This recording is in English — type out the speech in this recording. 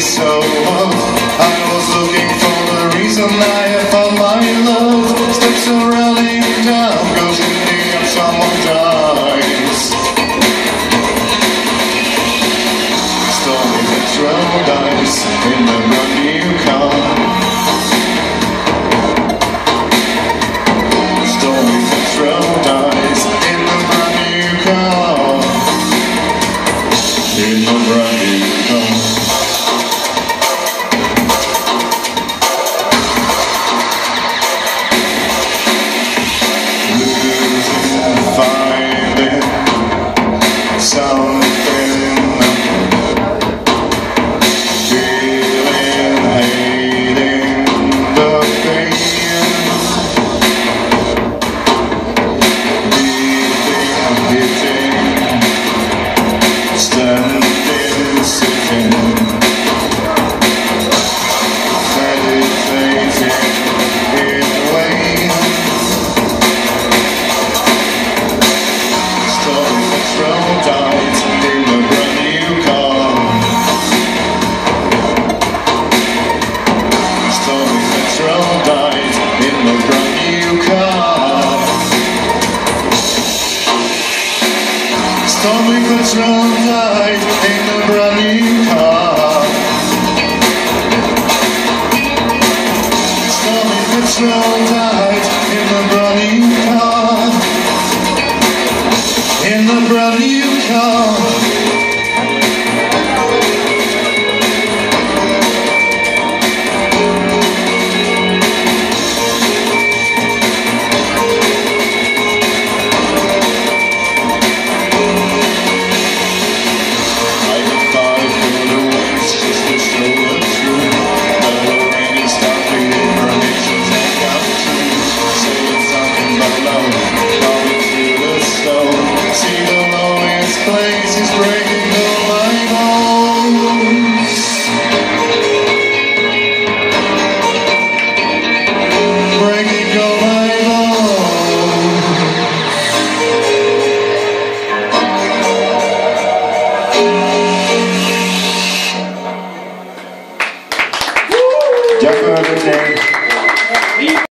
so. I was looking for the reason I found my love. Steps are running down, goes in the night. faz. Stolen petrol died in petrol died in car. In brand new car. plays is great.